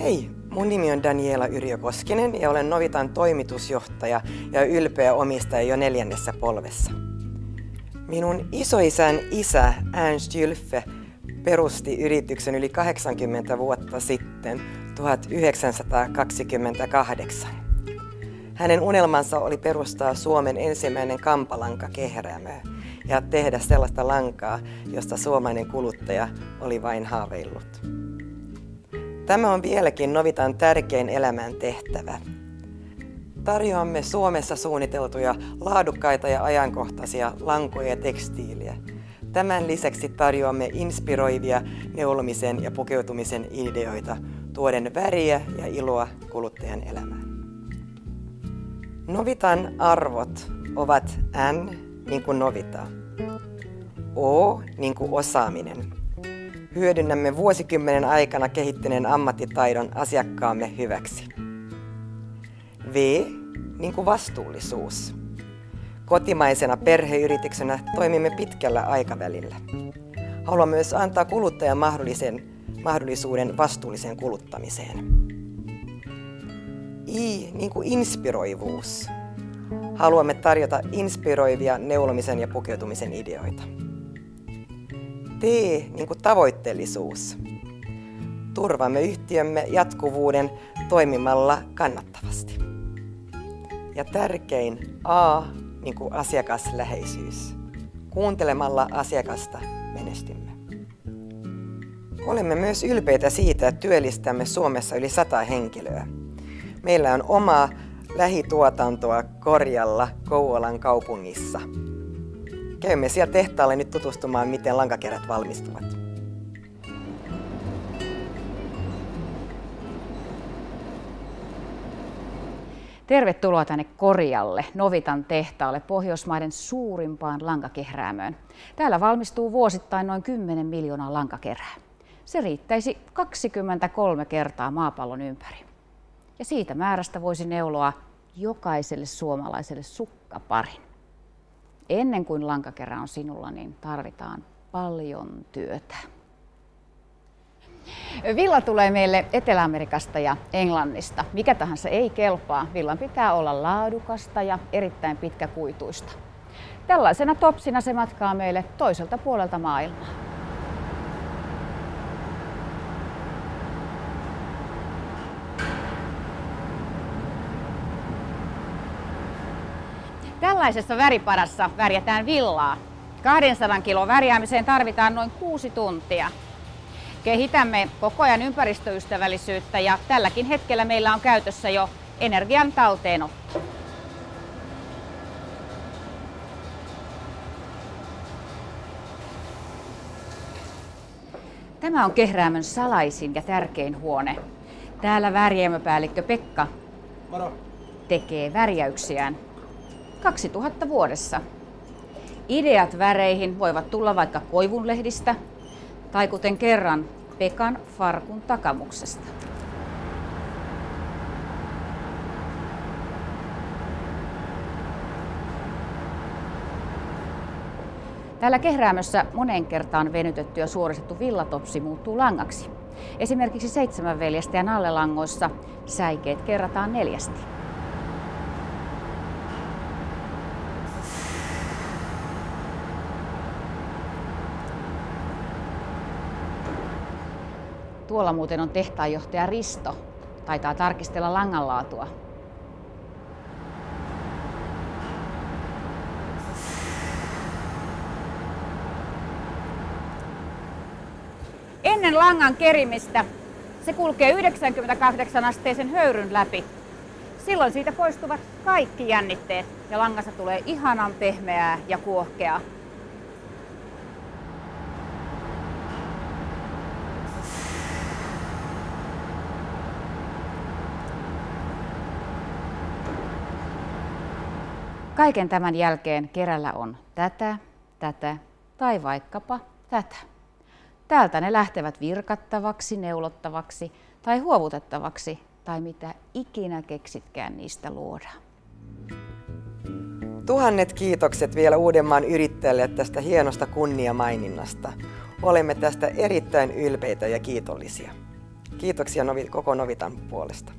Hei, mun nimi on Daniela Yrjö Koskinen ja olen Novitan toimitusjohtaja ja ylpeä omistaja jo neljännessä polvessa. Minun isoisän isä Ernst Jylfe perusti yrityksen yli 80 vuotta sitten 1928. Hänen unelmansa oli perustaa Suomen ensimmäinen kampalankakehrämö ja tehdä sellaista lankaa, josta suomalainen kuluttaja oli vain haaveillut. Tämä on vieläkin Novitan tärkein elämän tehtävä. Tarjoamme Suomessa suunniteltuja laadukkaita ja ajankohtaisia lankoja ja tekstiiliä. Tämän lisäksi tarjoamme inspiroivia neulomisen ja pukeutumisen ideoita, tuoden väriä ja iloa kuluttajan elämään. Novitan arvot ovat N niin kuin Novita, O niin kuin osaaminen, hyödynnämme vuosikymmenen aikana kehittyneen ammattitaidon asiakkaamme hyväksi. V, niin kuin vastuullisuus. Kotimaisena perheyrityksenä toimimme pitkällä aikavälillä. Haluamme myös antaa kuluttajan mahdollisen, mahdollisuuden vastuulliseen kuluttamiseen. I, niin kuin inspiroivuus. Haluamme tarjota inspiroivia neulomisen ja pukeutumisen ideoita. T niin kuin tavoitteellisuus. Turvaamme yhtiömme jatkuvuuden toimimalla kannattavasti. Ja tärkein A niin kuin asiakasläheisyys. Kuuntelemalla asiakasta menestymme. Olemme myös ylpeitä siitä, että työllistämme Suomessa yli sata henkilöä. Meillä on omaa lähituotantoa Korjalla Kouvolan kaupungissa. Käymme siellä tehtaalle nyt tutustumaan, miten lankakerät valmistuvat. Tervetuloa tänne Korjalle, Novitan tehtaalle, Pohjoismaiden suurimpaan lankakehräämöön. Täällä valmistuu vuosittain noin 10 miljoonaa lankakerää. Se riittäisi 23 kertaa maapallon ympäri. Ja siitä määrästä voisi neuloa jokaiselle suomalaiselle sukkaparin ennen kuin lankakerä on sinulla, niin tarvitaan paljon työtä. Villa tulee meille Etelä-Amerikasta ja Englannista. Mikä tahansa ei kelpaa. Villan pitää olla laadukasta ja erittäin pitkäkuituista. Tällaisena topsina se matkaa meille toiselta puolelta maailmaa. Tällaisessa väriparassa värjätään villaa. 200 kilon värjäämiseen tarvitaan noin 6 tuntia. Kehitämme koko ajan ympäristöystävällisyyttä ja tälläkin hetkellä meillä on käytössä jo energian talteenotto. Tämä on Kehräämön salaisin ja tärkein huone. Täällä värjäämöpäällikkö Pekka Moro. tekee värjäyksiään 2000 vuodessa. Ideat väreihin voivat tulla vaikka koivunlehdistä tai kuten kerran Pekan farkun takamuksesta. Täällä kehräämössä monen kertaan venytetty ja suoristettu villatopsi muuttuu langaksi. Esimerkiksi seitsemän veljestä ja nallelangoissa säikeet kerrataan neljästi. Tuolla muuten on tehtaanjohtaja Risto. Taitaa tarkistella langanlaatua. Ennen langan kerimistä se kulkee 98 asteisen höyryn läpi. Silloin siitä poistuvat kaikki jännitteet ja langassa tulee ihanan pehmeää ja kuohkeaa. Kaiken tämän jälkeen kerällä on tätä, tätä tai vaikkapa tätä. Täältä ne lähtevät virkattavaksi, neulottavaksi tai huovutettavaksi tai mitä ikinä keksitkään niistä luoda. Tuhannet kiitokset vielä Uudenmaan yrittäjälle tästä hienosta kunniamaininnasta. Olemme tästä erittäin ylpeitä ja kiitollisia. Kiitoksia koko Novitan puolesta.